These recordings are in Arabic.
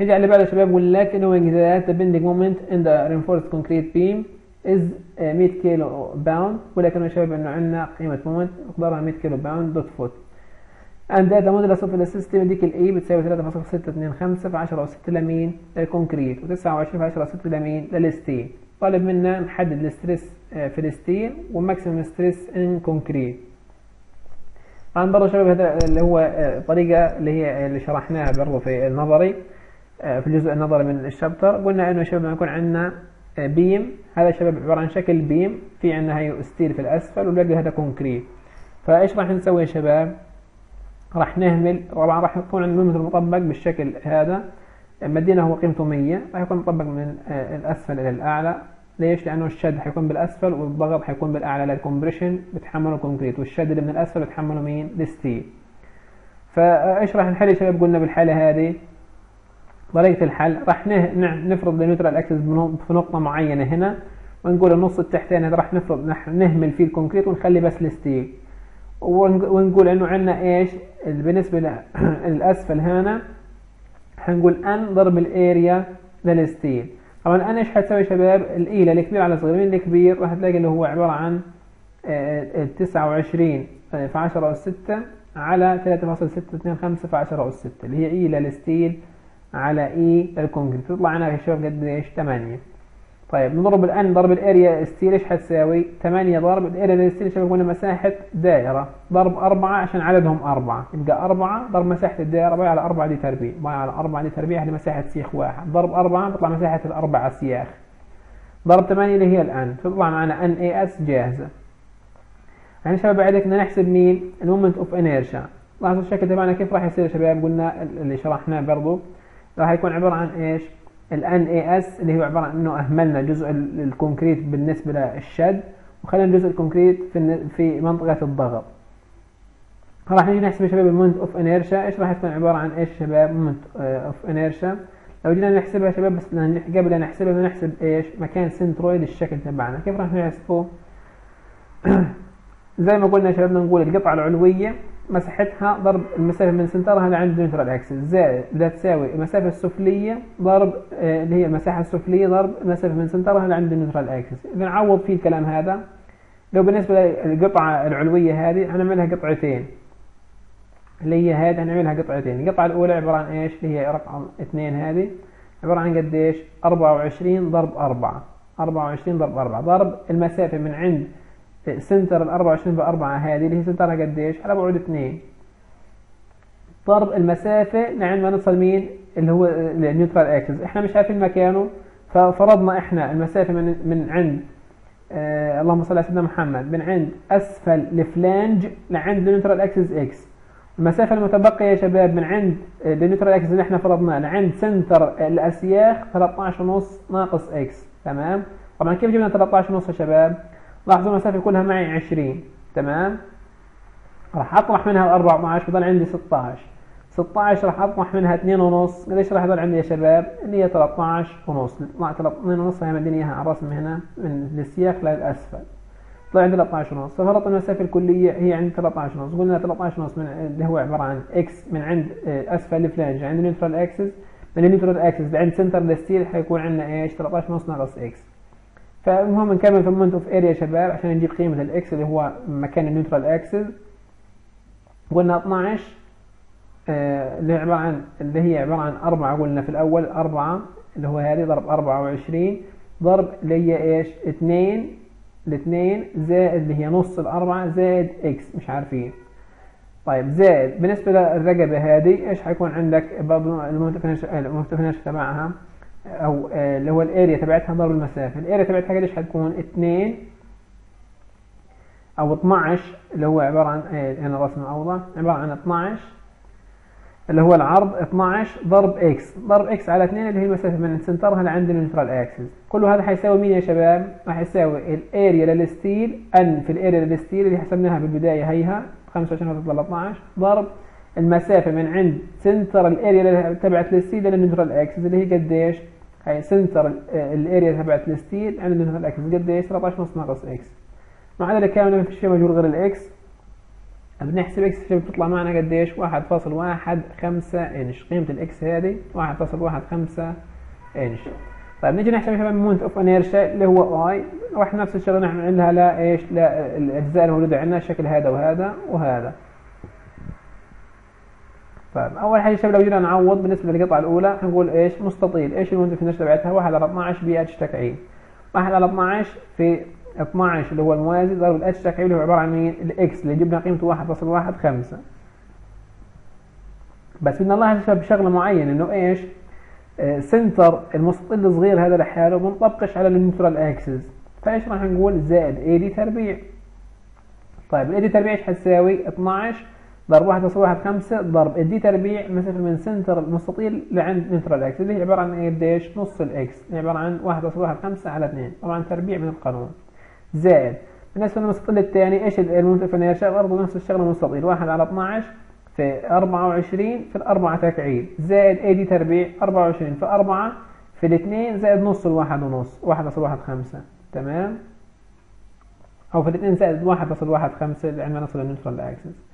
نيجي على اللي بعده يا شباب لك knowing that the bending moment in the reinforced concrete beam is آه، 100 kilo pound انه يا شباب انه عندنا قيمة moment مقدارها 100 kilo pound dot foot the modulus of elasticity ال E بتساوي 3.625 في 10 أس 6 لمين؟ لل concrete و29 في 10 أس 6 لمين؟ لل steel طالب منا نحدد ال stress آه، في ال steel وال maximum stress in concrete طبعا برضه شباب هذا اللي هو آه، طريقة اللي هي اللي شرحناها برضه في النظري. في الجزء النظري من ال chapter قلنا إنه شباب يكون عندنا آه، beam. هذا شباب عبارة عن شكل beam. في عندنا هي steel في الأسفل والباقي هذا concrete. فإيش راح نسوي يا شباب؟ راح نهمل. طبعا راح يكون عندنا المثل المطبق بالشكل هذا. مدينا هو قيمته 100 راح يكون مطبق من آه، الأسفل إلى الأعلى. ليش؟ لأنه الشد حيكون بالأسفل والضغط حيكون بالأعلى لل compression بتحمله ال concrete والشد اللي من الأسفل بتحمله مين؟ ال steel فإيش راح نحل يا شباب؟ قلنا بالحالة هذه. طريقة الحل. راح نفرض ال neutral axis في نقطة معينة هنا ونقول النص التحتاني راح نفرض نهمل فيه ال concrete ونخلي بس ال steel ونق- ونقول إنه عندنا إيش؟ ال- بالنسبة للاسفل هنا هنقول n ضرب ال area لل steel طبعا n إيش حتسوي شباب؟ ال E للكبير على الصغير مين الكبير؟ راح تلاقي اللي هو عبارة عن آه، آه، 29 في 10 أس 6 على 3.625 في 10 أس 6 اللي هي E لل steel على E لل concrete تطلع عنا يا شباب قد إيش؟ 8 طيب نضرب الآن ضرب ال area steel إيش حتساوي 8 ضرب ال area steel شباب قلنا مساحة دائرة. ضرب 4 عشان عددهم 4 يبقى 4 ضرب مساحة الدائرة pi على 4 d تربيع. pi على 4 d تربيع هذه مساحة سيخ واحد. ضرب 4 بيطلع مساحة الأربعة سياخ. ضرب 8 اللي هي ال n. تطلع معنا n A s جاهزة. يعني شباب بعد بدنا نحسب مين ال moment of inertia لاحظوا الشكل تبعنا كيف راح يصير شباب؟ قلنا اللي شرحناه برضو. راح يكون عبارة عن إيش؟ A s اللي هو عبارة عن إنه أهملنا جزء ال- ال concrete بالنسبة للشد وخلينا جزء ال concrete في في منطقة الضغط. راح نيجي نحسب يا شباب ال moment of inertia إيش راح تكون عبارة عن إيش شباب؟ moment of inertia لو جينا نحسبها يا شباب بس قبل أن نحسبها بدنا نحسب إيش؟ مكان centroid الشكل تبعنا. كيف راح نحسبه؟ زي ما قلنا يا شباب بدنا نقول القطعة العلوية مساحتها ضرب المسافة من center ها لعند ال neutral axis زائد لا تساوي المسافة السفلية ضرب آه، اللي هي المساحة السفلية ضرب المسافة من center ها لعند ال neutral axis إذا نعوض فيه الكلام هذا. لو بالنسبة للقطعة العلوية هذه هنعملها قطعتين. اللي هي هذه هنعملها قطعتين. القطعة الأولى عبارة عن إيش؟ اللي هي رقم اثنين هذه. عبارة عن قديش؟ 24 ضرب 4 24 ضرب 4 ضرب المسافة من عند center ال 24 بأربعة هذه اللي هي center ها قديش؟ على بعد 2 ضرب المسافة لعند ما نوصل مين؟ اللي هو ال neutral axis إحنا مش عارفين مكانه ففرضنا إحنا المسافة من من عند آه اللهم صل على سيدنا محمد من عند أسفل ال flange لعند ال neutral axis x المسافة المتبقية يا شباب من عند ال neutral axis اللي إحنا فرضناه لعند center الأسياخ 13 ونص ناقص x تمام؟ طبعا كيف جبنا 13 ونص يا شباب؟ لاحظوا المسافة كلها معي 20 تمام؟ راح أطرح منها ال 14 بضل عندي 16 16 راح أطرح منها 2 ونص. قديش راح يضل عندي يا شباب؟ اللي هي 13 ونص. 2 ونص هي مديني إياها على الرسم هنا من الأسياخ للاسفل طلع عندي 13 ونص. ففرض المسافة الكلية هي عندي 13 ونص. قلنا 13 ونص من اللي هو عبارة عن x من عند آه، أسفل ال flange عند ال neutral axis من ال neutral axis لعند center ال steel حيكون عندنا إيش؟ 13 ونص ناقص x فالمهم نكمل في ال moment of area يا شباب عشان نجيب قيمة ال x اللي هو مكان ال neutral axis قلنا 12 آه، اللي عبارة عن اللي هي عبارة عن 4 قلنا في الأول 4 اللي هو هذه ضرب 24 ضرب اللي هي إيش 2 الاثنين زائد اللي هي نص الأربعة زائد x مش عارفين طيب زائد بالنسبة للرقبة هذه إيش حيكون عندك برضه المرتفنش تبعها أو آه، اللي هو ال area تبعتها ضرب المسافة. ال area تبعتها قديش حتكون؟ 2 أو 12 اللي هو عبارة عن آه، هنا رسم أوضح. عبارة عن 12 اللي هو العرض 12 ضرب إكس ضرب إكس على 2 اللي هي المسافة من center ها لعند ال neutral axis كل هذا حيساوي مين يا شباب؟ راح يساوي الاريا للستيل ان في الاريا للستيل اللي حسبناها بالبداية هيها 25.13 ضرب المسافة من عند center ال area تبعت ال steel لل neutral axis اللي هي قديش؟ هي center ال area تبعت ال steel عند ال neutral axis قديش 13 نص ناقص x. مع ذلك كامل ما فيش فيه مجهول غير ال x. بنحسب x بتطلع معنا فاصل واحد خمسة إنش. قيمة ال x هذه واحد فاصل واحد خمسة إنش. طيب نيجي نحسب شباب moment of inertia اللي هو I راح نفس الشغلة نعملها لا إيش؟ لا الأجزاء الموجودة عندنا الشكل هذا وهذا وهذا. طيب أول حاجة شباب لو جينا نعوض بالنسبة للقطعة الأولى هنقول إيش؟ مستطيل. إيش of inertia تبعتها؟ 1 على 12 بي اتش تكعيب 1 على 12 في 12 اللي هو الموازي ضرب الاتش تكعيب اللي هو عبارة عن مين؟ ال x اللي جبنا قيمته 1.15 بس بدنا نلاحظ شباب شغله معينة إنه إيش؟ center المستطيل الصغير هذا لحاله بنطبقش على ال neutral axis. فإيش راح نقول؟ زائد Ad تربيع. طيب ال Ad تربيع إيش حتساوي؟ 12 ضرب 1.15 ضرب. ال d تربيع مسافه من center المستطيل لعند neutral axis اللي هي عبارة عن إيه؟ نص ال x. اللي عبارة عن 1.15 على 2 طبعا تربيع من القانون. زائد بالنسبة للمستطيل الثاني إيش ال moment of inertia برضه نفس الشغلة المستطيل. 1 على 12 في 24 في الأربعة تكعيب. زائد Ad تربيع 24 في 4 في الاثنين زائد نص الواحد ونص. واحد فاصل واحد خمسة. تمام؟ أو في الاثنين زائد واحد فاصل واحد خمسة عندما نصل لل neutral axis.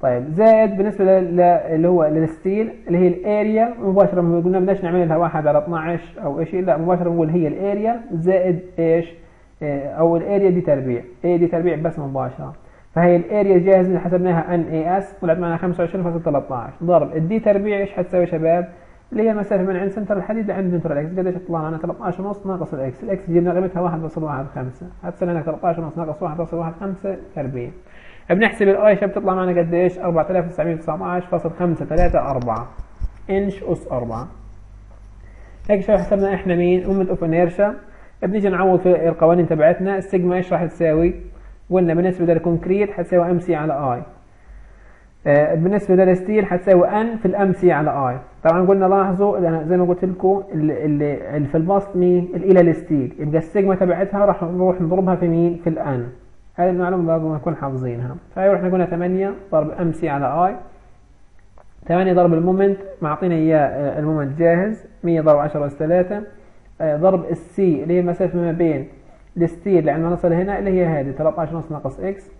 طيب زائد بالنسبة لل... اللي هو لل steel اللي هي ال area مباشرة ما قلنا بدناش نعمل لها واحد على 12 أو شيء لا مباشرة نقول هي ال area زائد إيش؟ أو ال area d تربيع. Ad تربيع بس مباشرة. فهي ال area جاهزه اللي حسبناها nAs طلعت معنا 25.13 ضرب ال d تربيع إيش حتساوي شباب؟ اللي هي المسافة من عند center الحديد لعند neutral axis قديش تطلع معنا؟ 13 ونص ناقص الإكس. الإكس جبنا قيمتها 1.15 هتسال لنا 13 ونص ناقص 1.15 تربيع. بنحسب ال I شباب بتطلع معنا قديش؟ 4919.534 إنش أس 4 هيك شباب حسبنا إحنا؟ مين؟ moment of inertia بنيجي نعوض في القوانين تبعتنا. السيجما إيش راح تساوي؟ قلنا بالنسبة لل concrete حتساوي MC على I آه بالنسبة لل steel حتساوي n في ال MC على I طبعا قلنا لاحظوا زي ما قلت لكم اللي في البسط مين؟ إلى ال steel. يبقى السيجما تبعتها راح نروح نضربها في مين؟ في ال n هذه المعلومة لازم نكون حافظينها. فهي إحنا قلنا 8 ضرب MC على I. 8 ضرب ال moment معطينا إياه ال moment جاهز. 100 ضرب 10 اس 3 آه ضرب ال C اللي هي المسافة ما بين ال steel اللي عندما نصل هنا اللي هي هذه 13 نص ناقص x.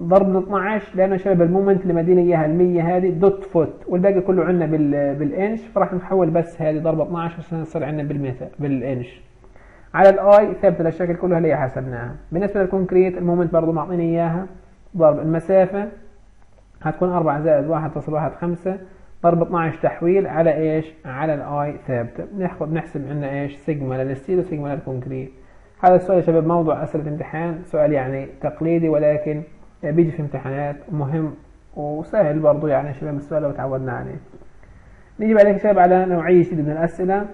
ضرب ال 12 لأنه شباب ال moment اللي مدينا إياها ال 100 هذه dot foot. والباقي كله عندنا بال بالإنش. فراح نحول بس هذه ضرب 12 عشان تصير عندنا بالمتر بالإنش. على ال I ثابته للشكل كله اللي حسبناها. بالنسبة لل concrete ال moment برضه معطينا إياها. ضرب المسافة هتكون 4 زائد 1.15 ضرب 12 تحويل على إيش؟ على ال I ثابته بناخذ بنحسب عندنا إيش؟ sigma لل steel و sigma لل concrete. هذا السؤال يا شباب موضوع أسئلة امتحان. سؤال يعني تقليدي ولكن بيجي في امتحانات مهم وسهل برضو يعني شباب السؤال لو تعودنا عليه. نيجي بعد يا شباب على نوعية جديدة من الأسئلة.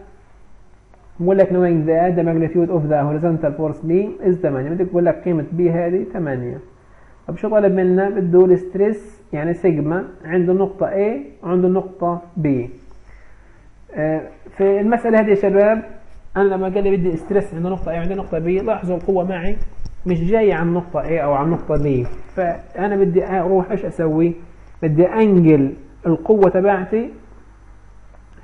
بقول لك knowing that the magnitude of the horizontal force P is 8 بدك بقول لك قيمة P هذه 8 طب شو طلب منا؟ بده ال stress يعني سيجما عند النقطة A وعند النقطة B. في المسألة هذه يا شباب أنا لما قال لي بدي stress عند نقطة A وعند نقطة B لاحظوا القوة معي. مش جاية عن نقطة A أو عن نقطة B. فأنا بدي أروح إيش أسوي؟ بدي أنقل القوة تبعتي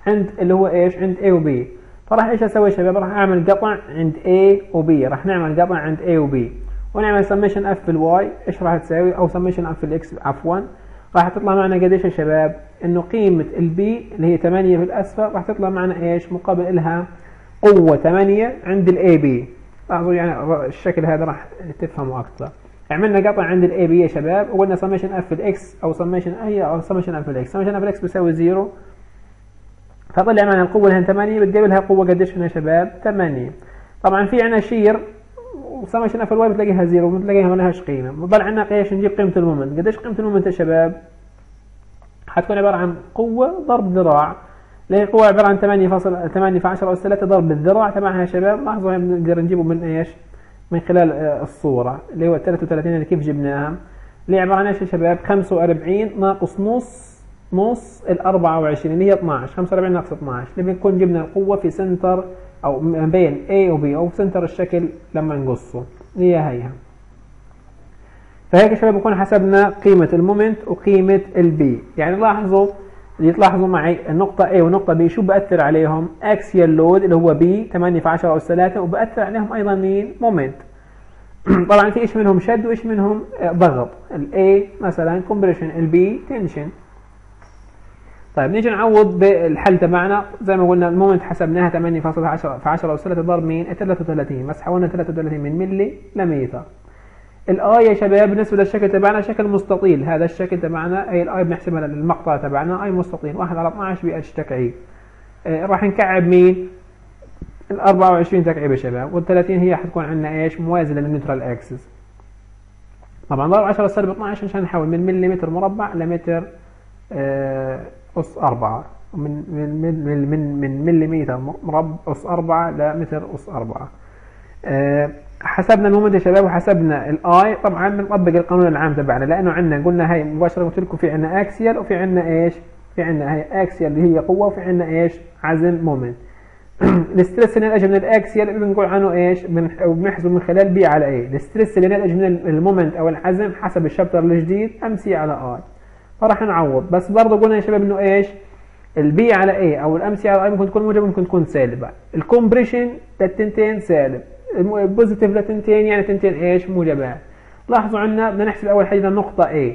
عند اللي هو إيش؟ عند A و B. فراح إيش أسوي يا شباب؟ راح أعمل قطع عند A و B. راح نعمل قطع عند A و B. ونعمل summation F في ال y إيش راح تساوي أو سميشن اف في الاكس عفوا راح تطلع معنا قديش يا شباب؟ إنه قيمة ال P اللي هي 8 في الأسفل راح تطلع معنا إيش؟ مقابل لها قوة 8 عند ال AB لاحظوا يعني الشكل هذا راح تفهموا أكثر. عملنا قطع عند ال AB يا شباب. وقلنا سميشن اف الاكس أو سميشن اي أو سميشن اف الاكس سميشن اف الاكس بيساوي زيرو فطلع معنا القوة اللي هي 8 بتقابلها قوة قديش هنا يا شباب؟ 8 طبعا في عندنا shear و summation F ال y بتلاقيها zero بتلاقيها ما لهاش قيمة. بضل عندنا إيش؟ نجيب قيمة ال moment. قديش قيمة ال moment يا شباب؟ حتكون عبارة عن قوة ضرب ذراع. اللي هي قوة عبارة عن 8 فاصل 8 في 10 أس 3 ضرب الذراع تبعها يا شباب؟ لاحظوا نقدر نجيبه من إيش؟ من خلال الصورة اللي هو 33 اللي كيف جبناها. اللي عبارة عن إيش يا شباب؟ 45 ناقص نص نص ال 24 اللي هي 12 45 ناقص 12 اللي بنكون جبنا القوة في center أو ما بين A و B أو في center الشكل لما نقصه. هي هيها. فهيك شباب بكون حسبنا قيمة ال moment وقيمة البي يعني لاحظوا اللي تلاحظوا معي النقطة A والنقطة B شو بأثر عليهم؟ axial load اللي هو P 8 في 10 أس 3 وبأثر عليهم أيضا مين؟ moment. طبعا في إيش منهم؟ شد وإيش منهم؟ ضغط. ال A مثلا compression ال B tension طيب نيجي نعوض بالحل تبعنا. زي ما قلنا ال moment حسبناها 8.10 في 10 أس 3 ضرب مين 33 بس حولنا 33 من ملي لمتر ال I يا شباب بالنسبة للشكل تبعنا شكل مستطيل. هذا الشكل تبعنا أي ال I بنحسبها للمقطع تبعنا اي مستطيل. 1 على 12 باتش تكعيب. آه راح نكعب مين؟ ال 24 تكعيب يا شباب. وال 30 هي حتكون عندنا إيش؟ موازيه لل neutral axis. طبعا ضرب 10 سالب 12 عشان نحول من مليمتر مربع لمتر آه أس 4 من من من من من مليمتر مربع أس 4 لمتر أس 4 أه حسبنا ال moment يا شباب وحسبنا ال I طبعا بنطبق القانون العام تبعنا لأنه عندنا قلنا هاي مباشرة قلت لكم في عندنا axial وفي عندنا إيش؟ في عندنا هاي axial اللي هي قوة وفي عندنا إيش؟ عزم moment ال stress اللي ناتج من ال axial بنقول عنه إيش؟ بنحسبه من خلال P على A ال stress اللي ناتج من ال moment أو العزم حسب ال chapter الجديد M c على I فراح نعوض. بس برضه قلنا يا شباب إنه إيش؟ ال P على A أو ال M c على I ممكن تكون موجبة ممكن تكون سالبة. ال compression للتنتين سالب. ال positive لتنتين يعني تنتين إيش؟ موجبات لاحظوا عندنا بدنا نحسب أول حاجة النقطه A.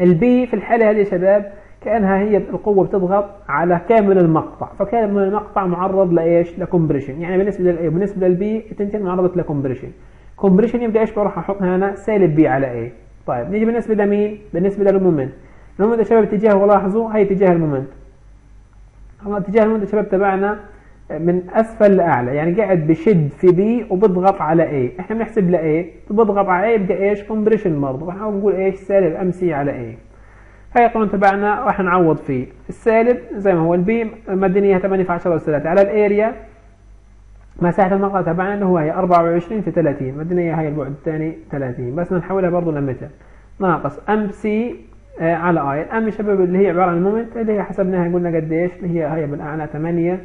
ال P في الحالة هذه يا شباب كأنها هي القوة بتضغط على كامل المقطع. فكامل المقطع معرض لإيش؟ ل compression يعني بالنسبة لل A بالنسبة لل B التنتين معرضة ل compression compression يبدأ إيش؟ بروح أحط هنا سالب P على A طيب نيجي بالنسبة لمين؟ بالنسبة لل moment ال moment يا شباب اتجاهه لاحظوا هي اتجاه ال moment اتجاه ال moment يا شباب تبعنا من أسفل لأعلى. يعني قاعد بشد في B وبضغط على A إحنا بنحسب ل A بضغط على A يبقى إيش؟ compression برضه. راح نقول إيش؟ سالب M c على I هاي القانون تبعنا راح نعوض فيه. السالب زي ما هو ال P مدنية 8 في 10 اس 3 على ال area مساحة المقطع تبعنا اللي هو هي 24 في 30 مدنية هي البعد الثاني 30 بس نحولها برضه لمتر. ناقص M c آه على I ال M يا شباب اللي هي عبارة عن ال moment اللي هي حسبناها قلنا قديش اللي هي هي بالأعلى 8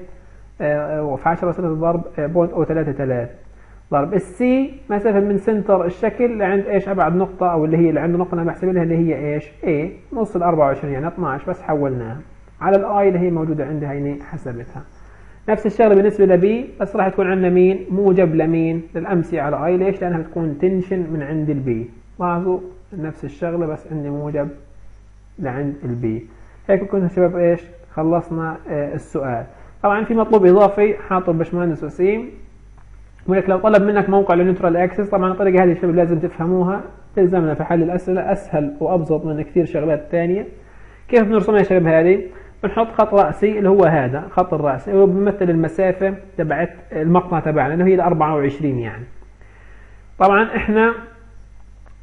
آه وفي 10 سنة ضرب آه point O 3 3 ضرب السي مسافة من center الشكل لعند إيش؟ أبعد نقطة أو اللي هي اللي عند نقطة أنا بحسب لها اللي هي إيش؟ A نص ال 24 يعني 12 بس حولناها. على ال I اللي هي موجودة عندي هيني حسبتها. نفس الشغلة بالنسبة ل B بس راح تكون عندنا مين؟ موجب لمين؟ لل M c على I ليش؟ لأنها بتكون tension من عند ال B لاحظوا؟ نفس الشغلة بس عندي موجب لعند ال B هيك كنا شباب إيش؟ خلصنا آه السؤال. طبعا في مطلوب إضافي حاطه باشمهندس وسيم. ولك لو طلب منك موقع لل neutral axis طبعا الطريقة هذه شباب لازم تفهموها. تلزمنا في حل الأسئلة أسهل وأبسط من كثير شغلات ثانية. كيف بنرسمها يا شباب هذه؟ بنحط خط رأسي اللي هو هذا خط الرأسي هو بيمثل المسافة تبعت المقطع تبعنا اللي هي ال 24 يعني. طبعا إحنا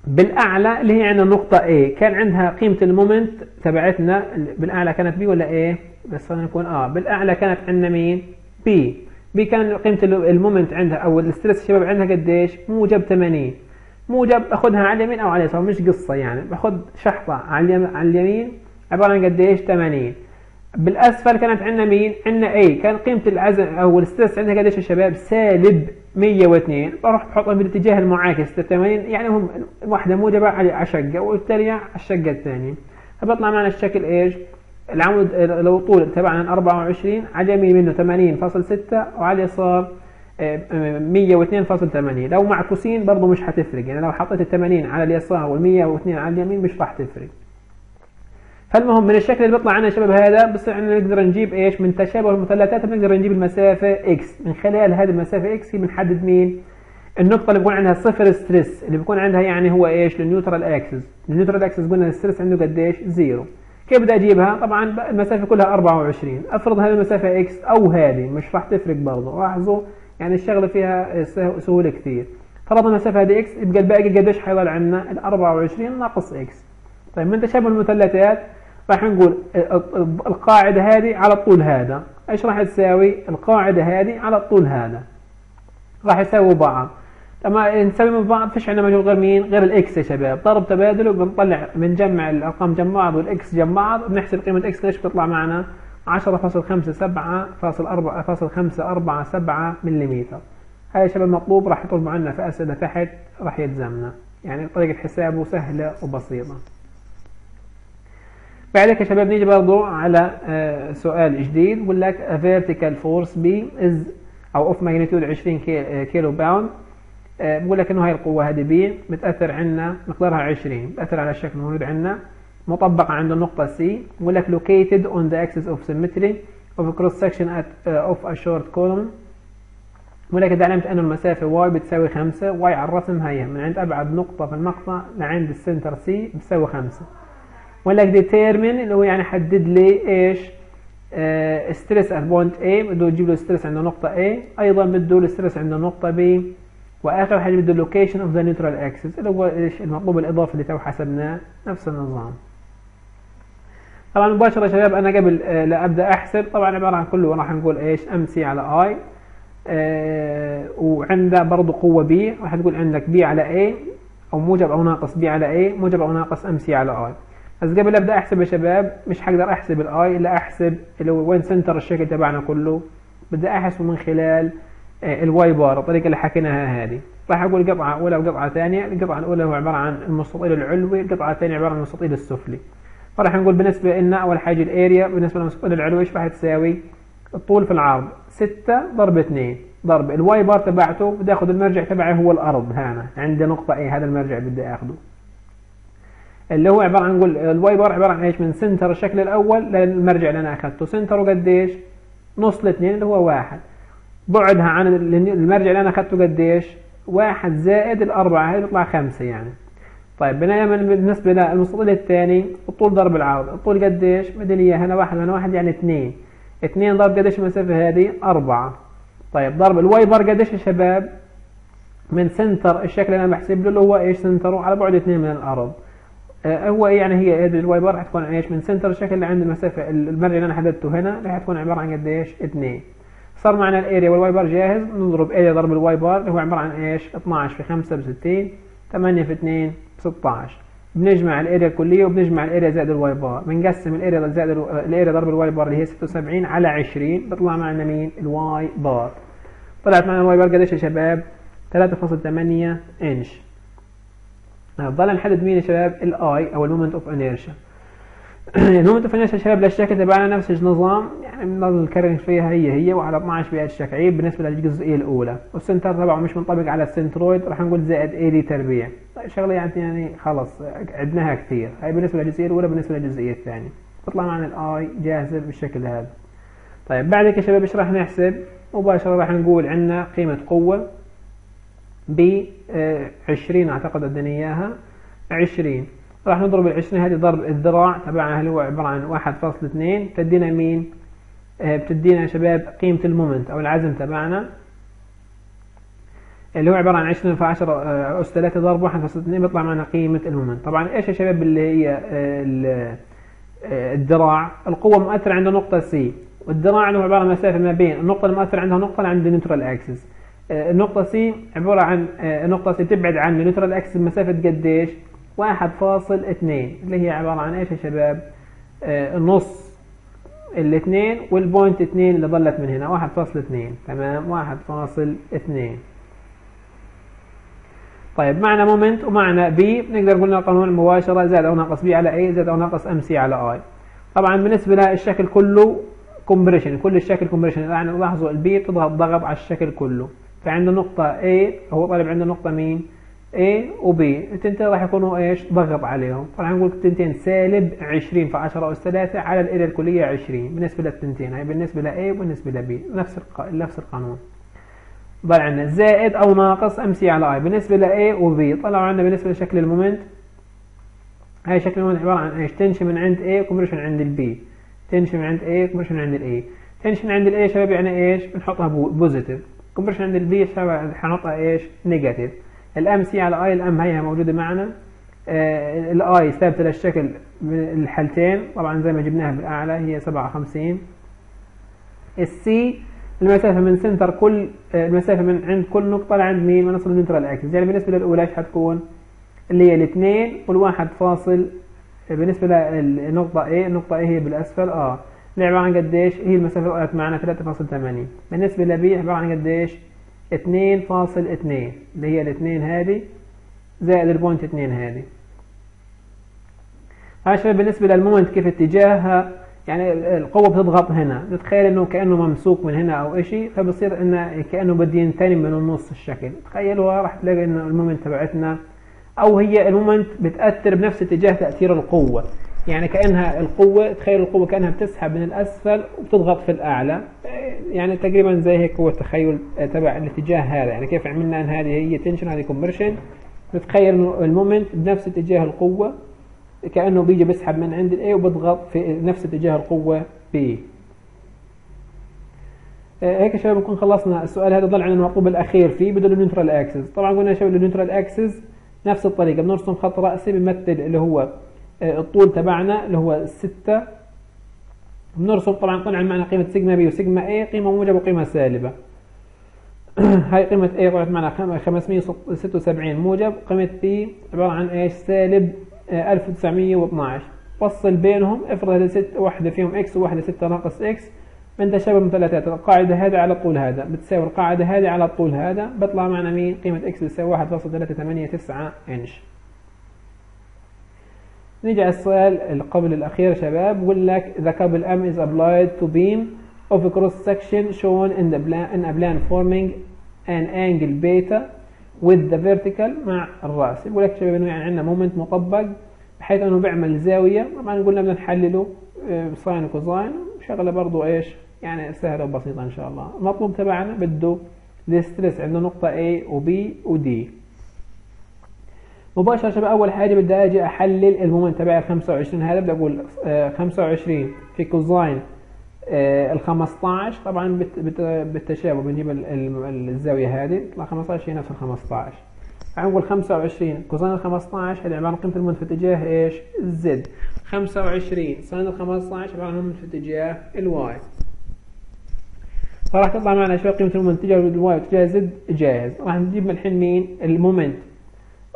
بالأعلى اللي هي عندنا نقطة A. كان عندها قيمة ال moment تبعتنا بالأعلى كانت B ولا A بس خلينا نكون آه. بالأعلى كانت عندنا مين؟ B. B كان قيمة ال moment عندها أو ال stress الشباب عندها قديش؟ موجب 80 موجب باخذها على اليمين أو على اليسار مش قصة يعني. بأخذ شحطة على اليمين عبارة عن قديش؟ 80 بالأسفل كانت عندنا مين؟ عندنا A كان قيمة العزم أو ال stress عندها قديش يا شباب سالب 102 بروح بحطها بالاتجاه المعاكس 80 يعني هم واحدة موجبة على شقه والثانية على الشقة الثانية. فبطلع معنا الشكل إيش؟ العمود لو طول تبعنا 24 على اليمين منه 80.6 وعلى اليسار 102.8 لو معكوسين برضه مش حتفرق. يعني لو حطيت ال 80 على اليسار وال 102 على اليمين مش راح تفرق. فالمهم من الشكل اللي بيطلع عنا شباب هذا؟ بصير عندنا نقدر نجيب إيش؟ من تشابه المثلثات بنقدر نجيب المسافة x من خلال هذه المسافة x هي بنحدد مين؟ النقطة اللي بيكون عندها صفر stress اللي بيكون عندها يعني هو إيش؟ ال neutral axis. ال neutral axis قلنا ال stress عنده قديش zero. كيف بدي أجيبها؟ طبعا المسافة كلها 24 أفرض هذه المسافة x أو هذه مش راح تفرق برضه. لاحظوا يعني الشغلة فيها سهولة كثير. فرضنا المسافة هذه x يبقى الباقي قديش حيضل عندنا ال 24 ناقص x طيب من تشابه المثلثات؟ راح نقول القاعدة هذه على الطول هذا. إيش راح تساوي؟ القاعدة هذه على الطول هذا. راح يساوي بعض. لما نسوي من بعض فيش عندنا موجود غير مين؟ غير ال x يا شباب. ضرب تبادل وبنطلع بنجمع الأرقام جنب بعض وال x جنب بعض. بنحسب قيمة x ليش بتطلع معنا؟ 10.57 4.547 ملم هاي يا شباب مطلوب راح يطلب عنا في أسئلة تحت راح يلزمنا. يعني طريقة حسابه سهلة وبسيطة. بعدك يا شباب نيجي برضو على سؤال جديد. بقول لك a vertical force P is أو of magnitude 20 kilo pound آه، بقول لك إنه هاي القوة هذه P بتأثر عندنا مقدارها 20 بتأثر على الشكل الموجود عندنا مطبقة عند النقطة C بقول لك located on the axis of symmetry of a cross section at uh, of a short column. بقول لك إذا علمت أن المسافة y بتساوي 5 y على الرسم هي من عند أبعد نقطة في المقطع لعند ال center C بتساوي 5 لك determine اللي هو يعني حدد لي إيش stress at point A بده يجيب له stress عند نقطة A. أيضا بده له stress عند نقطة B. وآخر حاجة بده ال location of the neutral axis اللي هو إيش المطلوب الإضافي اللي تو حسبناه نفس النظام. طبعا مباشرة يا شباب أنا قبل آه، لا أبدأ أحسب طبعا عبارة عن كله راح نقول إيش MC على I آه وعنده برضه قوة P راح تقول عندك P على A أو موجب أو ناقص P على A موجب أو ناقص MC على I بس قبل أبدأ أحسب يا شباب مش حقدر أحسب ال I إلا أحسب اللي هو وين center الشكل تبعنا كله. بدي أحسبه من خلال آه، ال Y bar الطريقة اللي حكيناها هذه. راح أقول قطعة أولى وقطعة ثانية. القطعة الأولى هو عبارة عن المستطيل العلوي القطعة الثانية عبارة عن المستطيل السفلي. فراح نقول بالنسبة لنا أول حاجة ال area بالنسبة للمستطيل العلوي إيش راح تساوي؟ الطول في العرض. 6 ضرب 2 ضرب ال Y bar تبعته. بدي آخذ المرجع تبعي هو الأرض هنا. عندي نقطة إيه هذا المرجع بدي آخذه. اللي هو عبارة عن نقول ال Y bar عبارة عن إيش؟ من center الشكل الأول للمرجع اللي أنا أخذته. center ه قديش نص الاثنين اللي هو واحد. بعدها عن المرجع اللي أنا أخذته قديش واحد زائد الأربعة. هذه بيطلع خمسة يعني. طيب بينما بالنسبة للمستطيل الثاني الطول ضرب العرض الطول قديش بدي اياه هنا واحد هنا واحد يعني اثنين. اثنين ضرب قديش المسافة هذه؟ أربعة. طيب ضرب ال Y bar قديش يا شباب؟ من center الشكل اللي أنا بحسب له اللي هو إيش؟ center ه على بعد اثنين من الأرض. هو يعني هي ال Y bar تكون إيش؟ من center اللي عند المسافة المرجع اللي أنا حددته هنا راح تكون عبارة عن قديش 2 صار معنا ال area وال Y bar جاهز. نضرب area ضرب ال Y bar اللي هو عبارة عن إيش؟ 12 في 5 ب 60 8 في 2 ب 16 بنجمع ال area الكليه وبنجمع ال area زائد ال Y bar بنقسم ال area زائد ال area ضرب ال Y bar اللي هي 76 على 20 بيطلع معنا مين؟ ال Y bar طلعت معنا ال Y bar قديش يا شباب؟ 3.8 إنش. ضل نحدد مين يا شباب؟ ال I أو ال moment of inertia ال moment of inertia يا شباب للشكل تبعنا نفس النظام يعني بنضل نكرر فيها هي هي وعلى 12 بهذا الشكل. طيب بالنسبة للجزئية الأولى. وال center تبعه مش منطبق على ال centroid راح نقول زائد A d تربيع. طيب شغلة يعني يعني خلص عدناها كثير. هاي بالنسبة للجزئية الأولى بالنسبة للجزئية الثانية. تطلع معنا ال I جاهزة بالشكل هذا. طيب بعد يا شباب إيش راح نحسب؟ مباشرة راح نقول عندنا قيمة قوة ب 20 أعتقد اداني إياها. 20 راح نضرب ال 20 هذه ضرب الذراع تبعها اللي هو عبارة عن 1.2 بتدينا مين؟ آه، بتدينا يا شباب قيمة المومنت أو العزم تبعنا. اللي هو عبارة عن 20 في 10 آه، أس 3 ضرب 1.2 بيطلع معنا قيمة المومنت. طبعا إيش يا شباب اللي هي آه، الذراع؟ القوة مؤثرة عند نقطة C والذراع اللي هو عبارة عن مسافة ما بين النقطة المؤثرة عندها نقطة عند ال neutral axis النقطة C عبارة عن النقطة C تبعد عن ال neutral axis بمسافة قديش؟ واحد فاصل اثنين اللي هي عبارة عن إيش يا شباب؟ آه نص الاثنين وال point اثنين اللي ظلت من هنا واحد فاصل اثنين تمام؟ واحد فاصل اثنين. طيب معنا moment ومعنا P نقدر قلنا القانون المباشرة زائد أو ناقص P على A زائد أو ناقص MC على I طبعا بالنسبة للشكل كله compression كل الشكل compression يعني لاحظوا ال P بتضغط ضغط على الشكل كله. فعنده نقطة A هو طالب عنده نقطة مين؟ A و B. التنتين راح يكونوا إيش؟ ضغط عليهم. طبعا نقول التنتين سالب 20 في 10 أس 3 على ال area الكلية 20 بالنسبة للتنتين هاي بالنسبة ل A وبالنسبة ل B. نفس الق... نفس القانون. ضل عندنا زائد أو ناقص MC على I. بالنسبة ل A و B. طلعوا عندنا بالنسبة لشكل ال moment. هاي شكل ال moment عبارة عن إيش؟ tension من عند A و compression عند ال B. tension من عند A و compression عند ال A. tension عند ال A شباب يعني إيش؟ بنحطها positive. compression عند ال B حنحطها إيش؟ negative. ال MC على I ال M هي موجودة معنا. آه ال I ثابتة للشكل الحالتين. طبعا زي ما جبناها بالأعلى هي 57 ال C المسافة من center كل آه المسافة من عند كل نقطة لعند مين من نصل ال neutral axis يعني بالنسبة للأولى إيش حتكون؟ اللي هي الاثنين والواحد فاصل بالنسبة للنقطة A النقطة A هي بالأسفل آه. اللي عبارة عن قديش هي المسافة اللي معنا 3.8 بالنسبة ل B عبارة عن قديش؟ 2.2 اللي هي الاثنين هذه زائد ال point 2 هذه. هاي شباب بالنسبة لل moment كيف اتجاهها؟ يعني القوة بتضغط هنا. نتخيل إنه كأنه ممسوك من هنا أو إشي فبصير انه كأنه بده ينتني من النص الشكل. تخيلوا راح تلاقي إنه ال moment تبعتنا أو هي ال moment بتأثر بنفس اتجاه تأثير القوة. يعني كأنها القوة تخيل القوة كأنها بتسحب من الأسفل وبتضغط في الأعلى. يعني تقريبا زي هيك هو التخيل تبع الاتجاه هذا. يعني كيف عملنا أن هذه هي tension هذه compression نتخيل انه ال moment بنفس اتجاه القوة كأنه بيجي بيسحب من عند ال A وبضغط في نفس اتجاه القوة B. هيك يا شباب نكون خلصنا. السؤال هذا ضل عندنا المطلوب الأخير فيه بدل ال neutral axis. طبعا قلنا يا شباب ال neutral axis نفس الطريقة بنرسم خط رأسي بيمثل اللي هو الطول تبعنا اللي هو 6 بنرسم طبعا قلنا معنا قيمة سيجما بي وسيجما اي قيمة موجبة وقيمة سالبة. هاي قيمة A طلعت معنا 576 موجب. قيمة B عبارة عن إيش؟ سالب 1912 فصل بينهم افرض هذه ست واحدة فيهم X وواحدة 6 ناقص X. من تشابه مثلثات القاعدة هذه على الطول هذا. بتساوي القاعدة هذه على الطول هذا. بطلع معنا مين؟ قيمة X بتساوي 1.389 إنش. نيجي على السؤال اللي قبل الأخير شباب بقول لك the couple M is applied to beam of a cross section shown in the plan in a plan forming an angle beta with the vertical مع الرأس. بقول لك شباب إنه يعني عندنا moment مطبق بحيث إنه بيعمل زاوية. طبعا قلنا بدنا نحلله sine و cosine شغلة برضه إيش؟ يعني سهلة وبسيطة إن شاء الله. المطلوب تبعنا بده ال stress عندنا نقطة A و B و D. مباشرة شباب أول حاجة بدي أجي أحلل ال moment تبعي ال 25 هذا بدي أقول 25 في cosine ال 15 طبعا بالتشابه بنجيب الزاوية هذه. تطلع 15 هي نفس ال 15 نقول 25 cosine ال 15 هذه عبارة عن قيمة ال moment في اتجاه إيش؟ ال Z 25 sine ال 15 عبارة عن ال moment في اتجاه ال Y فراح تطلع معنا شوية قيمة ال moment اتجاه ال y واتجاه z جاهز. راح نجيب الحين مين؟ ال moment.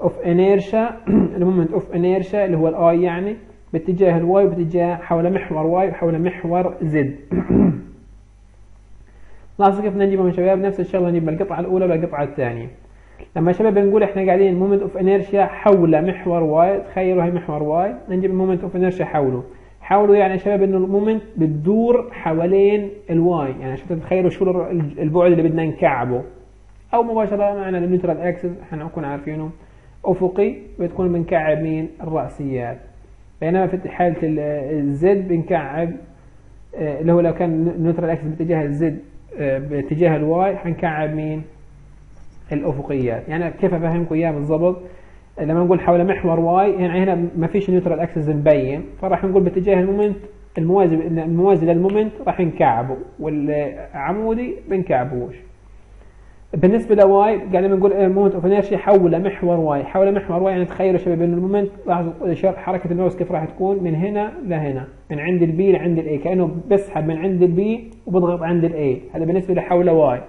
of inertia ال moment of inertia اللي هو ال I يعني باتجاه ال y باتجاه حول محور y وحول محور z لاحظوا كيف نجيبهم يا شباب. نفس الشغله نجيب القطعة الأولى والقطعة الثانية. لما شباب بنقول إحنا قاعدين moment of inertia حول محور y تخيلوا هي محور y. نجيب ال moment of inertia حوله. حوله يعني يا شباب إنه ال moment بتدور حوالين ال y. يعني عشان تتخيلوا شو البعد اللي بدنا نكعبه. أو مباشرة معنا ال neutral axis. إحنا نكون عارفينه. أفقي بتكون بنكعب مين الرأسيات. بينما في حالة ال z بنكعب اللي هو لو كان neutral axis باتجاه ال z باتجاه ال y حنكعب مين الأفقيات. يعني كيف افهمكم اياها بالضبط؟ لما نقول حول محور y يعني هنا ما فيش neutral axis مبين فراح نقول باتجاه ال moment الموازي الموازي لل moment راح نكعبه والعمودي بنكعبوش. بالنسبة ل y قاعدين بنقول ال moment of inertia حول محور y. حول محور y يعني تخيلوا شباب ان ال moment لاحظوا حركة الماوس كيف راح تكون؟ من هنا لهنا. من عند ال B لعند ال A كأنه بسحب من عند ال B وبضغط عند ال A هذا بالنسبة لحول y.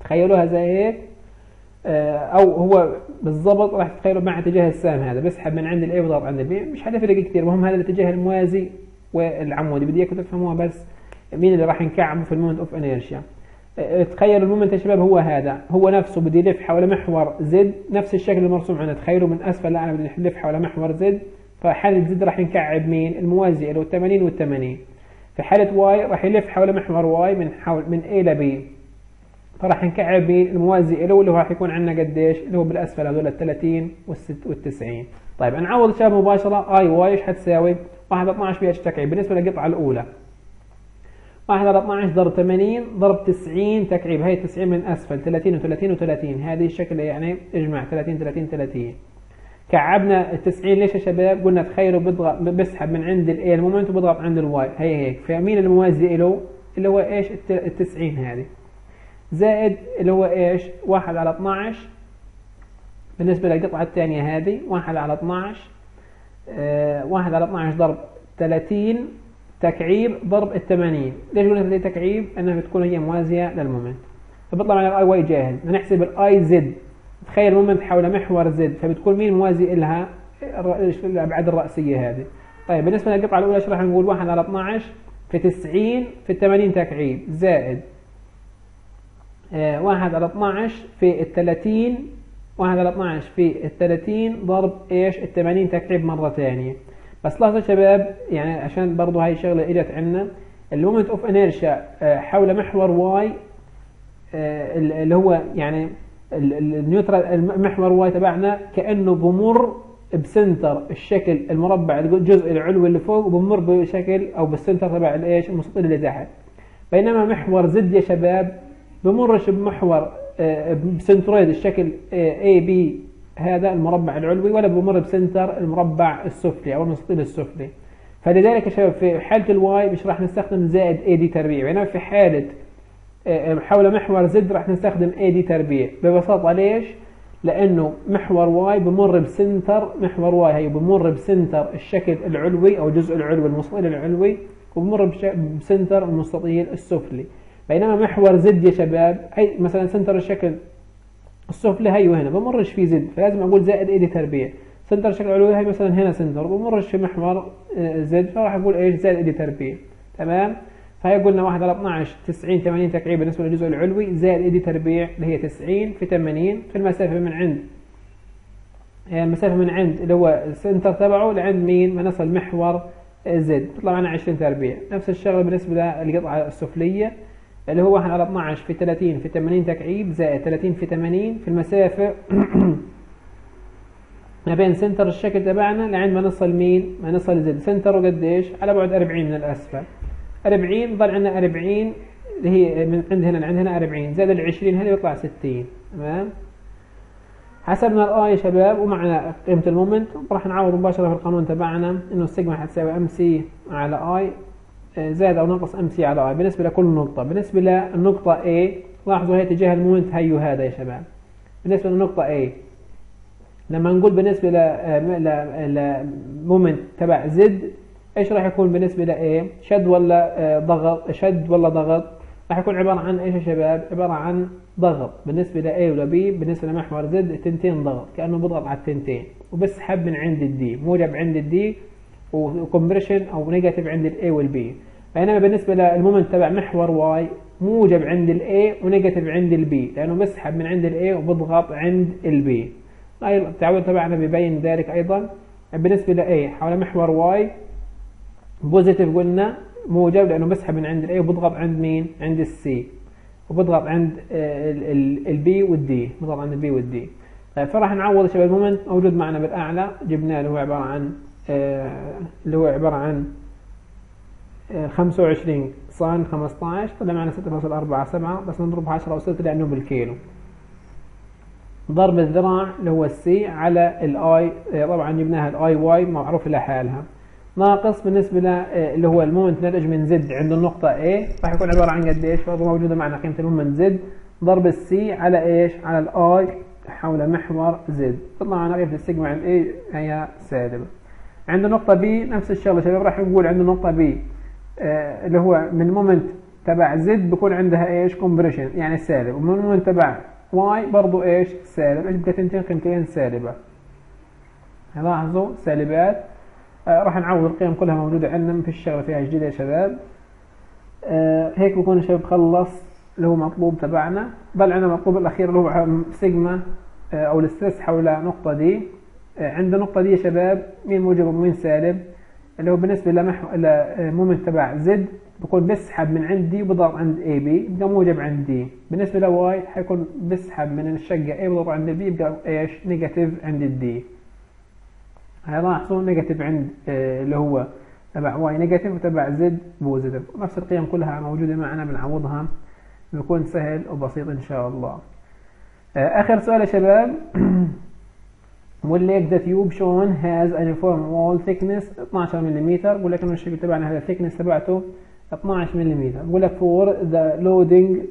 تخيلوها زي هيك. أو هو بالضبط راح تتخيلوا مع اتجاه السهم هذا. بسحب من عند ال A وبضغط عند ال B مش حتفرق كثير المهم هذا الاتجاه الموازي والعمودي. بدي إياكم تفهموها بس مين اللي راح نكعبه في ال moment of inertia تخيلوا ال moment يا شباب هو هذا هو نفسه بده يلف حول محور z نفس الشكل المرسوم عندنا تخيلوا من أسفل لاعلى بده يلف حول محور z فحالة z راح نكعب مين؟ الموازي له 80 وال 80 في حالة y راح يلف حول محور y من حول من A ل B. فراح نكعب مين؟ الموازي له اللي هو راح يكون عندنا قديش؟ اللي هو بالأسفل هذول ال 30 وال 90 طيب نعوض شباب مباشرة. I y إيش حتساوي؟ 1 12 بي اتش تكعيب بالنسبة للقطعة الأولى 1 على 12 ضرب 80 ضرب 90 تكعيب. هي 90 من أسفل. 30 و30 و30 هذه الشكل يعني اجمع 30 30 30 كعبنا ال 90 ليش يا شباب؟ قلنا تخيلوا بضغط بسحب من عند ال A ال moment وبضغط عند ال y هي هيك. فمين الموازي له؟ اللي هو إيش؟ ال 90 هذه. زائد اللي هو إيش؟ 1 على 12 بالنسبة للقطعة الثانية هذه 1 على 12 آه 1 على 12 ضرب 30 تكعيب ضرب ال 80 ليش قلنا تكعيب؟ أنها بتكون هي موازية لل moment فبيطلع معنا ال I y جاهز بنحسب ال I z. تخيل ال moment حول محور z. فبتكون مين موازي لها الابعاد الرأسية هذه. طيب بالنسبة للقطعة الأولى إيش راح نقول 1 على 12 في 90 في 80 تكعيب. زائد آه 1 على 12 في ال 30 1 على 12 في ال 30 ضرب إيش؟ ال 80 تكعيب مرة ثانية. بس يا شباب يعني عشان برضو هاي الشغله اجت عندنا ال moment of inertia حول محور y اللي هو يعني ال neutral المحور y تبعنا كأنه بمر ب center الشكل المربع الجزء العلوي اللي فوق وبمر بشكل أو بال center تبع الايش المستطيل اللي تحت. بينما محور z يا شباب بمرش بمحور آه، ب centroid الشكل A B هذا المربع العلوي ولا بمر ب center المربع السفلي أو المستطيل السفلي. فلذلك يا شباب في حالة ال y مش راح نستخدم زائد A d تربيع بينما في حالة آه، حول محور z راح نستخدم A d تربيع. ببساطة ليش؟ لأنه محور y بمر ب center محور y هي بمر ب center الشكل العلوي أو الجزء العلوي المستطيل العلوي وبمر ب center المستطيل السفلي. بينما محور z يا شباب هي مثلا center الشكل السفلي هي وهنا بمرش في z فلازم أقول زائد A d تربيع center الشكل العلوي هي مثلا هنا center بمرش في محور آه، z فراح أقول إيش؟ زائد اي تربيع تمام؟ فهي قلنا 1 على 12 90 80 تكعيب بالنسبة للجزء العلوي زائد اي تربيع اللي هي 90 في 80 في المسافة من عند. يعني المسافة من عند اللي هو ال center تبعه لعند مين؟ من نصل محور z. بيطلع معنا 20 تربيع. نفس الشغلة بالنسبة للقطعة السفلية. اللي هو 1 على 12 في 30 في 80 تكعيب زائد 30 في 80 في المسافة ما بين center الشكل تبعنا لعند ما نصل مين؟ ما نصل z. center ه قديش؟ على بعد 40 من الأسفل. 40 ضل عندنا 40 اللي هي من عند هنا لعند هنا 40 زائد ال 20 هنا يطلع 60 تمام؟ حسبنا ال I يا شباب ومعنا قيمة ال moment راح نعوض مباشرة في القانون تبعنا إنه السيجما حتساوي M c على I. زائد أو ناقص M c على I بالنسبة لكل نقطة. بالنسبة للنقطه A لاحظوا هي اتجاه ال moment هي هذا يا شباب. بالنسبة للنقطه A لما نقول بالنسبة لل moment تبع z إيش راح يكون بالنسبة ل A شد ولا آه، ضغط؟ شد ولا ضغط؟ راح يكون عبارة عن إيش يا شباب؟ عبارة عن ضغط. بالنسبة ل A ولا B بالنسبة لمحور Z التنتين ضغط كأنه بضغط على التنتين. وبسحب من عند الدي موجب عند الدي وكمبريشن أو نيجاتيف عند ال A والبي بينما بالنسبة للمومنت تبع محور واي موجب عند الاي ونيجاتيف عند ال B لأنه بسحب من عند الاي وبضغط عند البي هاي التعويض تبعنا بيبين ذلك أيضا. بالنسبة ل A حول محور y positive قلنا موجب لأنه بسحب من عند ال A وبضغط عند مين؟ عند ال C وبضغط عند البي والدي بضغط عند البي والدي طيب فراح نعوض شباب ال moment. موجود معنا بالأعلى. جبناه اللي هو عبارة عن اللي هو عبارة عن 25 sin 15 طلع معنا 6.47 بس نضرب 10 و6 لأنه بالكيلو. ضرب الذراع اللي هو ال C على ال I آه، طبعا جبناها ال I y معروف لحالها ناقص بالنسبة ل آه، اللي هو المومنت ناتج من زد عند النقطة A راح يكون عبارة عن قديش برضه موجودة معنا قيمة ال moment z ضرب ال C على إيش؟ على ال I حول محور z تطلع معنا قيمة السيجما عند A هي سالبة عند النقطة B نفس الشغلة شباب راح نقول عند النقطة B آه اللي هو من moment تبع z بكون عندها إيش؟ compression يعني سالب ومن moment تبع y برضه إيش؟ سالب إيش قيمتين قيمتين سالبة. لاحظوا؟ سالبات. آه راح نعوض القيم كلها موجودة عندنا ما فيش شغلة فيها جديدة يا شباب. آه هيك بكون الشباب خلص اللي هو مطلوب تبعنا. ضل عندنا المطلوب الأخير اللي هو سيجما آه أو ال stress حول نقطة D عند النقطة D يا شباب مين موجب ومين سالب. اللي هو بالنسبة لمحو ل moment تبع z بكون بسحب من عند D وبضغط عند A B يبقى موجب عند D بالنسبة ل y حيكون بسحب من الشقة A بضغط عند ال B يبقى إيش؟ negative عند ال D هيلاحظوا negative عند آه، اللي هو تبع y negative وتبع z positive نفس القيم كلها موجودة معنا بنعوضها. بيكون سهل وبسيط إن شاء الله. آه، آخر سؤال يا شباب. the tube shown has a uniform wall thickness 12 ملم بقول لك إنه الشكل تبعنا هذا ال thickness تبعته 12 ملم بقول لك for the loading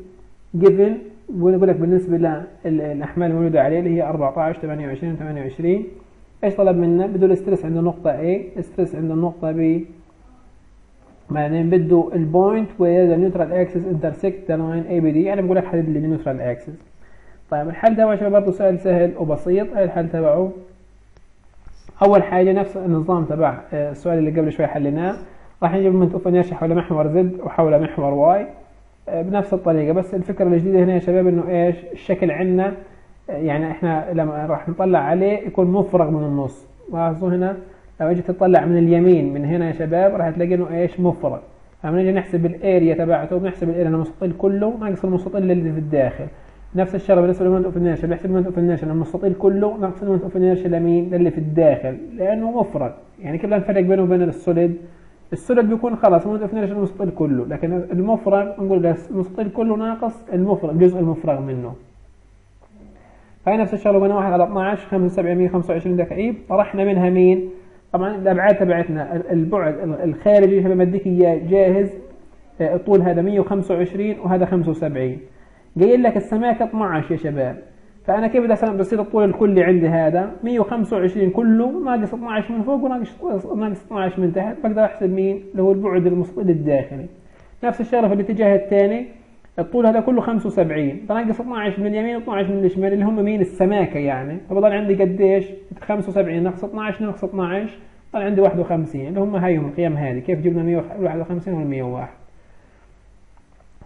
given. بقول لك بالنسبة للأحمال الموجوده عليه اللي هي 14 28 28 إيش طلب منا بده ال stress عند النقطة A stress عند النقطة B. بعدين بده ال point where the neutral axis intersect the line ABD يعني بقول لك حدد لي ال neutral axis طيب الحل تبعه شباب برضه سؤال سهل وبسيط. الحل تبعه أول حاجة نفس النظام تبع آه، السؤال اللي قبل شوي حليناه. راح نجيب moment of inertia حول محور z وحول محور y. آه، بنفس الطريقة بس الفكرة الجديدة هنا يا شباب إنه إيش؟ الشكل عندنا يعني إحنا لما راح نطلع عليه يكون مفرغ من النص. لاحظوا هنا؟ لو أجي تطلع من اليمين من هنا يا شباب راح تلاقي إنه إيش؟ مفرغ لما نيجي نحسب ال area تبعته بنحسب ال area المستطيل كله ناقص المستطيل اللي في الداخل. نفس الشغله بالنسبة لل moment of inertia بنحسب ال moment of inertia المستطيل كله ناقص ال moment of inertia لمين؟ للي في الداخل. لأنه مفرغ. يعني كيف نفرق بينه وبين ال solid ال solid بيكون خلاص ال moment of inertia المستطيل كله. لكن المفرغ نقول المستطيل كله ناقص المفرغ الجزء المفرغ منه. هاي نفس الشغله بين 1 على 12 75 125 دكعيب طرحنا منها مين؟ طبعا الأبعاد تبعتنا. البعد الخارجي بديك إياه جاهز. آه، الطول هذا 125 وهذا 75 قايل لك السماكه 12 يا شباب. فأنا كيف بدي بصير الطول الكلي عندي هذا؟ 125 كله ناقص 12 من فوق وناقص ناقص 12 من تحت. بقدر أحسب مين؟ اللي هو البعد المستطيل الداخلي. نفس الشغله في الاتجاه الثاني. الطول هذا كله 75 بنقص 12 من اليمين و12 من الشمال اللي هم مين؟ السماكة يعني. فبضل عندي قديش؟ 75 ناقص 12 ناقص 12 ضل عندي 51 اللي هم هايهم القيم هذه. كيف جبنا 151 ولا 101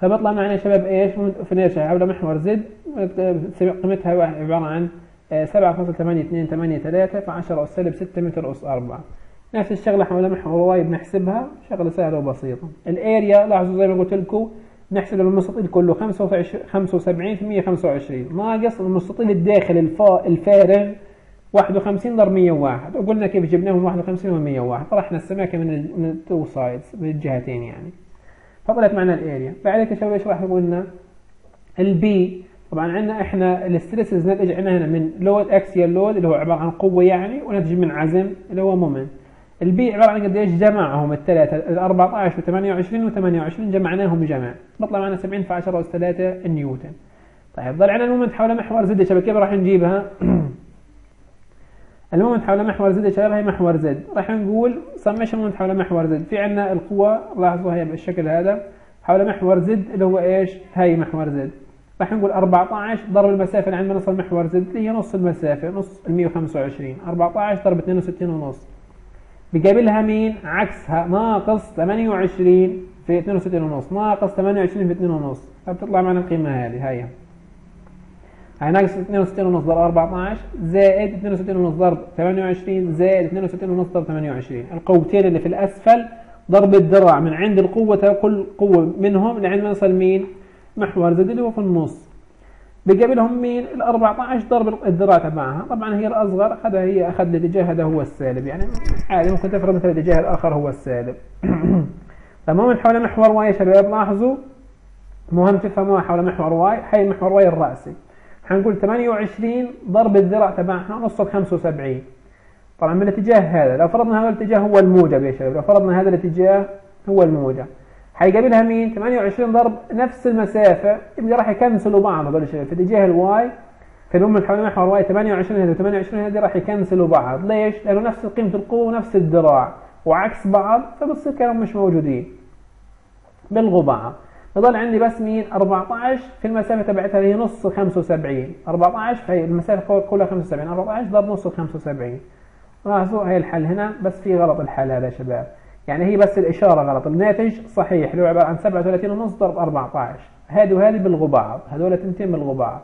فبطلع معنا شباب إيش؟ inertia حول محور z قيمتها عبارة عن 7.8283 في 10 أس سالب 6 متر أس 4 نفس الشغلة حول محور y بنحسبها شغلة سهلة وبسيطة. ال area لاحظوا زي ما قلت لكم نحسب المستطيل كله 75 في 125 ناقص المستطيل الداخل الفارغ 51 ضرب 101 وقلنا كيف جبناهم 51 و 101 طرحنا السماكة من ال two sides من الجهتين يعني. فطلعت معنا ال area بعد كده شباب إيش راح قلنا ال P طبعا عندنا إحنا ال stresses ناتج عندنا هنا من load axial load اللي هو عبارة عن قوة يعني وناتج من عزم اللي هو moment ال P عبارة عن قديش جمعهم الثلاثة ال 14 و 28 و 28 جمعناهم جمع. بطلع معنا 70 في 10 اس 3 نيوتن. طيب ضل عندنا ال moment حول محور z كيف راح نجيبها؟ ال moment حول محور z يا هي محور z. راح نقول سميش المومنت حول محور زد. في عندنا القوة لاحظوا هي بالشكل هذا. حول محور z اللي هو إيش؟ هاي محور z. راح نقول 14 ضرب المسافة اللي عند نص المحور z اللي هي نص المسافة نص ال 125 14 ضرب 62 ونص. بيقابلها مين؟ عكسها. ناقص 28 في 62 ونص. ناقص 28 في 2 ونص. فبتطلع معنا القيمة هذه. هاي هاي ناقص 62 ونص ضرب 14 زائد 62 ونص ضرب 28 زائد 62 ونص ضرب 28 القوتين اللي في الأسفل ضرب الذراع من عند القوة كل قوة منهم لعند ما يصل مين؟ محور زد اللي هو في النص. بقابلهم مين؟ ال 14 ضرب الذراع تبعها. طبعا هي الأصغر هذا هي أخذ الاتجاه هذا هو السالب. يعني عادي ممكن تفرض مثلا الاتجاه الآخر هو السالب. تمام حول محور واي يا شباب لاحظوا؟ مهم تفهموها حول محور y. هي محور y الرأسي. حنقول 28 ضرب الذراع تبعها نص 75 طبعا بالاتجاه هذا لو فرضنا هذا الاتجاه هو الموجب يا شباب لو فرضنا هذا الاتجاه هو الموجب. حيقابلها مين؟ 28 ضرب نفس المسافة اللي راح يكنسلوا بعض هذول الشباب. في اتجاه ال y في ال M الحول محور y 28 هذا 28 هذه راح يكنسلوا بعض. ليش؟ لأنه نفس قيمة القوة ونفس الذراع وعكس بعض فبتصير كانوا مش موجودين. بيلغوا بعض. فضل عندي بس مين 14 في المسافة تبعتها هي نص 75 14 في المسافة كلها 75 14 ضرب نص 75 لاحظوا هي الحل هنا بس في غلط الحل هذا يا شباب. يعني هي بس الإشارة غلط. الناتج صحيح اللي هو عبارة عن 37 ونص ضرب 14 هذه وهذه بالغوا بعض هذول تنتين بالغوا بعض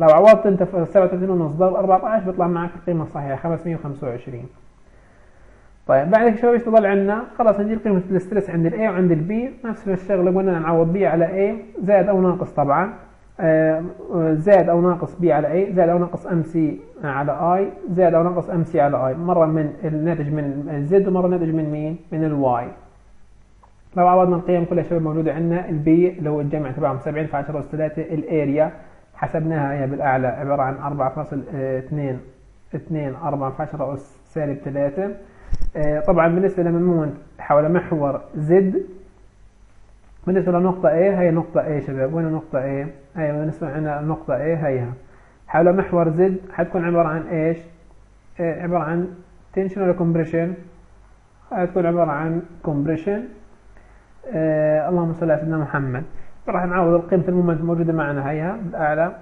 لو عوضت انت في 37 ونص ضرب 14 بيطلع معك القيمة الصحيحة 525 طيب بعد كده إيش تضل عندنا؟ خلاص نجيب قيمة ال stress عند ال A وعند ال B نفس الشغلة قلنا نعوض P على A زائد أو ناقص طبعا آه، زائد أو ناقص P على A زائد أو ناقص M C على I زائد أو ناقص M C على I مرة من الناتج من ال z ومرة الناتج من مين؟ من ال y لو عوضنا القيم كلها شباب موجودة عندنا ال P اللي هو الجمع تبعهم 70 في 10 أس 3 ال area حسبناها هي بالأعلى عبارة عن 4.2 2 4 في 10 أس سالب 3 آه، طبعا بالنسبة لممون حول محور زد بالنسبة للنقطة A هي نقطة A شباب. وين النقطة A هي بالنسبة عندنا النقطة A هيها. حول محور زد حتكون عبارة عن إيش؟ آه، عبارة عن tension ولا compression حتكون عبارة عن compression. آه اللهم صل على سيدنا محمد. راح نعوض قيمة المومنت الموجودة معنا هيها بالأعلى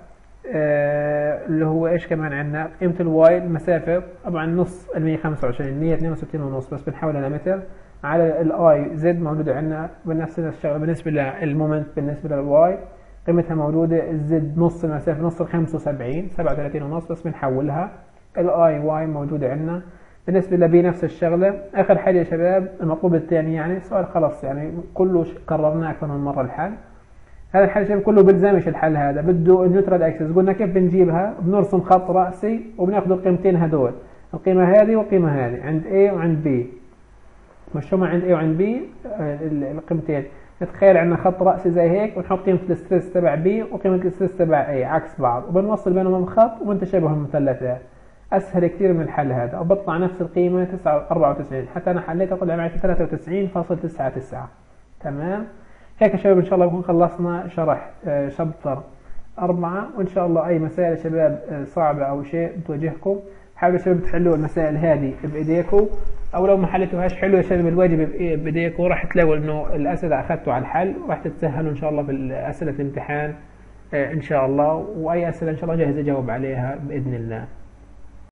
آه، اللي هو إيش كمان عندنا؟ قيمة ال y المسافة طبعا نص ال 125 162 ونص بس بنحولها لمتر على ال I z موجودة عندنا بنفس الشغلة بالنسبة لل moment بالنسبة لل y قيمتها موجودة ال z نص المسافة نص ال 75 37 ونص بس بنحولها. ال I y موجودة عندنا. بالنسبة ل B نفس الشغلة آخر حاجة يا شباب المطلوب الثاني يعني سؤال خلاص يعني كله قررناه أكثر من مرة الحل هذا الحل شباب كله بلزمش الحل هذا. بده ال neutral axis. قلنا كيف بنجيبها؟ بنرسم خط رأسي وبناخذ القيمتين هدول. القيمة هذه والقيمة هذه. عند A وعند B. هما عند A وعند B القيمتين. نتخيل عندنا خط رأسي زي هيك ونحط قيمة ال stress تبع B وقيمة ال stress تبع A عكس بعض. وبنوصل بينهم الخط وبنتشابه المثلثات أسهل كثير من الحل هذا. وبطلع نفس القيمة 94 حتى أنا حليتها طلع معي 93.99 تمام؟ هيك يا شباب إن شاء الله نكون خلصنا شرح شابتر آه، أربعة وإن شاء الله أي مسائل يا شباب آه، صعبة أو شيء بتواجهكم حاولوا يا شباب تحلوا المسائل هذه بإيديكم أو لو ما حليتوهاش حلوا يا شباب الواجب بإيديكم راح تلاقوا إنه الأسئلة أخذتوا على الحل وراح تتسهلوا إن شاء الله أسئلة الامتحان آه، إن شاء الله وأي أسئلة إن شاء الله جاهز أجاوب عليها بإذن الله.